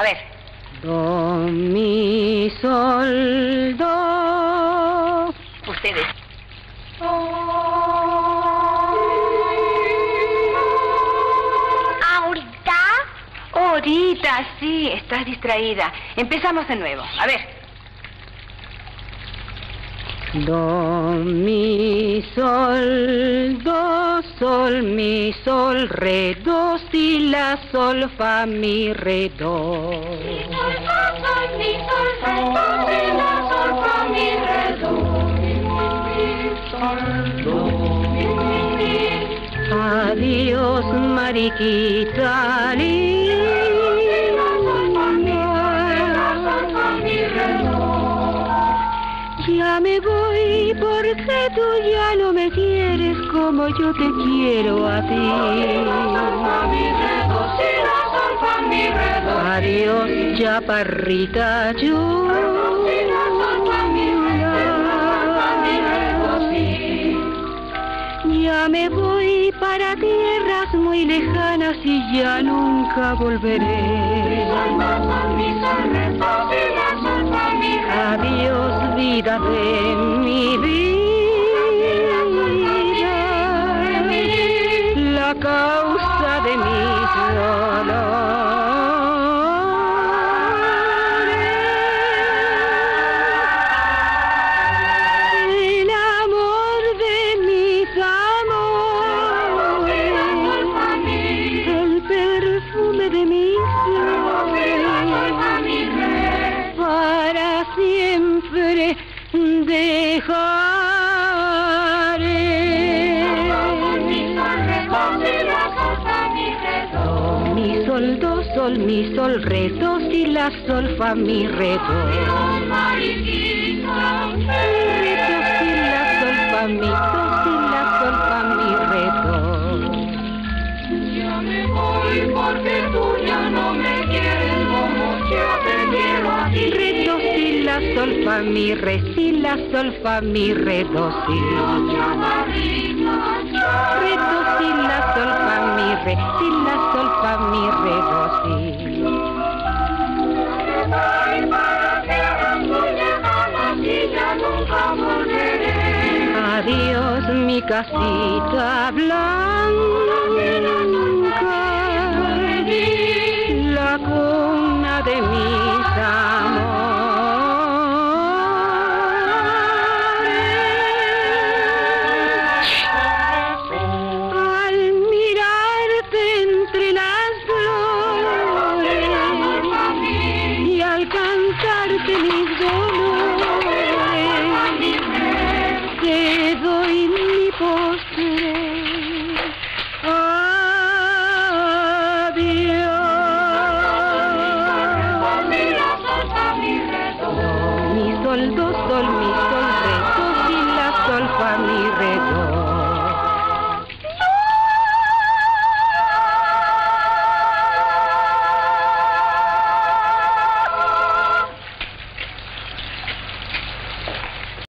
A ver. Do, mi, sol, do. Ustedes. ¿Ahorita? Ahorita, sí, estás distraída. Empezamos de nuevo. A ver. Do, mi, sol, do, sol, mi, sol, re, do, si, la, sol, fa, mi, re, do. Mi, sol, fa, sol, mi, sol, re, do, si, la, sol, fa, mi, re, do. Mi, sol, do. Adiós, mariquita Me voy porque tú ya no me quieres como yo te quiero a ti. Adiós, chaparrita, yo. Ya me voy para tierras muy lejanas y ya nunca volveré. Adiós, vida de mi dejaré. Do, mi sol, do, sol, mi sol, re, do, si, la, sol, fa, mi, re, do. Re, do, si, la, sol, fa, mi, do, sol, fa, mi, re, si, la, sol, fa, mi, re, do, si. Re, do, si, la, sol, fa, mi, re, si, la, sol, fa, mi, re, do, si. Adiós, mi casita blanca,